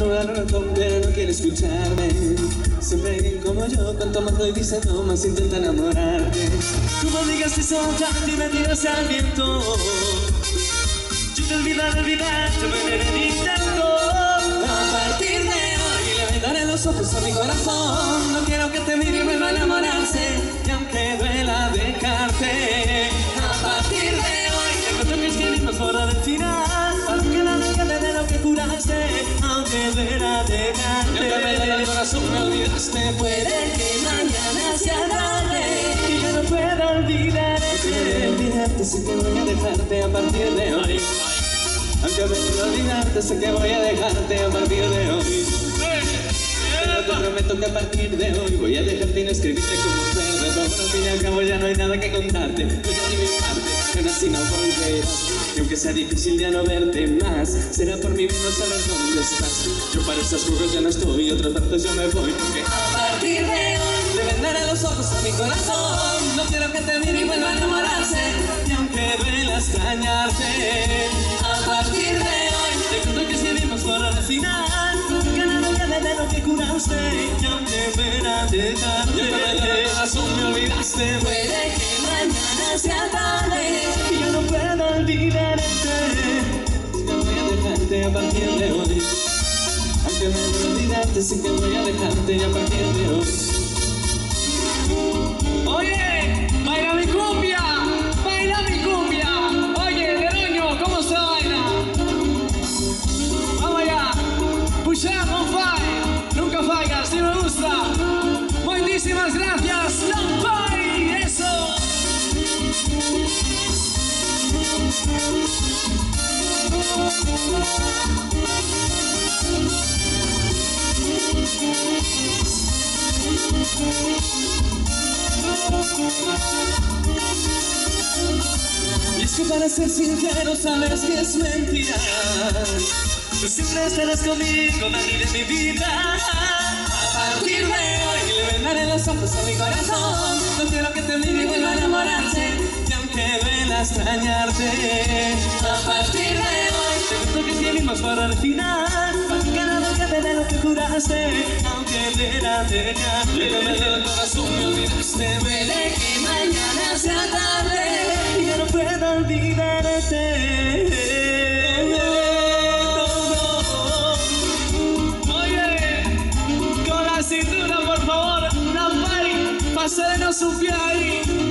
no la pero no quiere escucharme. Siempre alguien como yo, cuanto más doy diciendo, más intenta enamorarte. Tú me digas que son tan divertidas al viento. Yo te olvidaré, olvidar, yo me veré el intento. A partir de hoy le vendaré los ojos a mi corazón. Me. Puede que mañana sea tarde. Y ya no puedo olvidarte. olvidarte, sé que voy a dejarte a partir de hoy. Aunque me puedo olvidarte, sé que voy a dejarte a partir de hoy. Pero te prometo que a partir de hoy voy a dejarte y no escribirte como perdedor. Al fin y al cabo ya no hay nada que contarte. Voy a mi parte, no. Y aunque sea difícil ya no verte más, será por mí mismo saber dónde estás. Yo para esas juegos ya no estoy y otras partes yo me voy. Porque A partir de hoy le vendaré los ojos a mi corazón. No quiero que te mire y vuelva a enamorarse. Y aunque duela extrañarte, A partir de hoy te cuento que escribimos por al final. Nada de lo que curaste. Y aunque duela dejarte, y el corazón me olvidaste. Puede que mañana sea partir de hoy. Aunque me duele olvidarte, sé que voy a dejarte para ser sincero sabes que es mentira. Tú siempre estarás conmigo, Dani de mi vida. A partir de hoy le vendaré los ojos a mi corazón. No quiero que te mire y vuelva a enamorarse Y aunque duela extrañarte. A partir de hoy te cuento que escribimos para el final. Para que nada quede de lo que juraste Aunque duela dejarte. Le el corazón me olvidaste. Puede que mañana José Nelson aí.